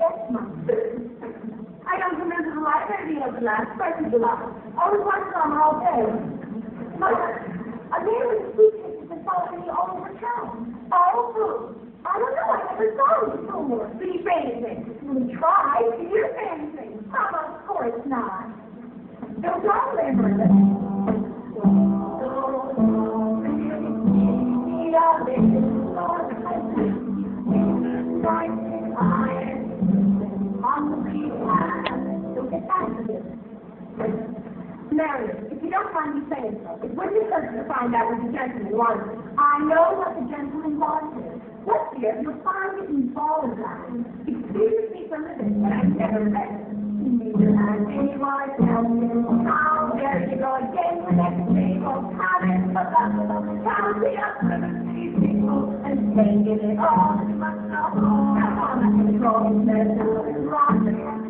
Yes, not. I don't remember the library of the last part of the lot. I was watching on all day. But a man was speaking to following me all over town. All over. I don't know, I never saw him before. Did he say anything? He tried. Did you say anything? Oh, of course not. There was no liver. Yeah, talk to him, Mary, if you don't mind me saying so, it wouldn't hurt to find out what the gentleman wanted. I know what the gentleman wanted. Look here, you'll find it in Balzac. Excuse me for living, but I've never it. Neither has anyone else. Now, there you go again with that table, having the love of the up for the people and taking it all to myself. Come on, let me go, there's a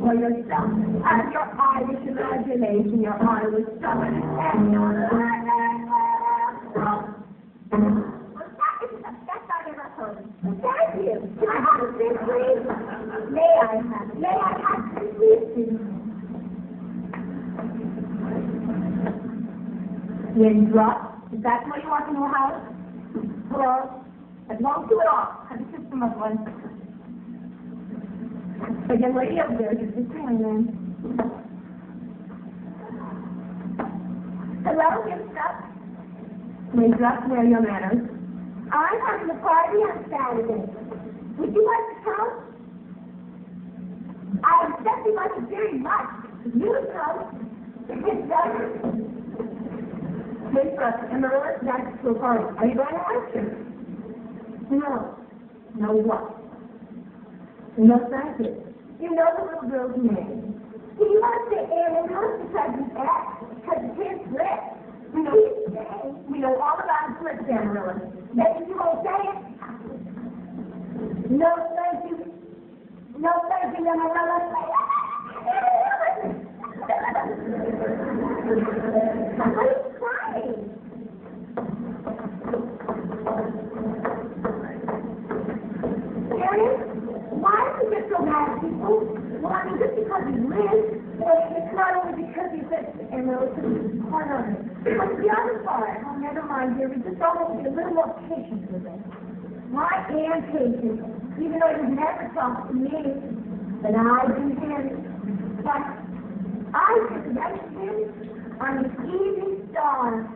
for yourself. And your imagination, your Well, that is the best I've ever heard. Thank you. Can I have a seat, please? May I have, may I have a seat, please? Winthrop, is that why you walk into a house? Hello? It won't do it all. A from us one. The young lady over there is just doing then. Hello, get stuff. Winthrop, where are your manners? I'm having a party on Saturday. Would you like to come? I would definitely like very much. You come. Come. It's better. Winthrop, Emerald, that's to the party. Are you going to lecture? No. No what? No, thank you. You know the little girl's name. He must say Anna because he's asked, because it's his lip. We know. We know all about his lips, Amaryllis. Maybe you won't say it? No, thank you. No, thank you, Amaryllis. Mean, just because he lives, well, it's not only because he's a, and just part of it. But the other part, oh, never mind, dear, we just almost be a little more patient with him. I am patient, even though he never talks to me, but I do him. But I just write him on the evening star.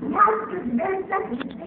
He has to very second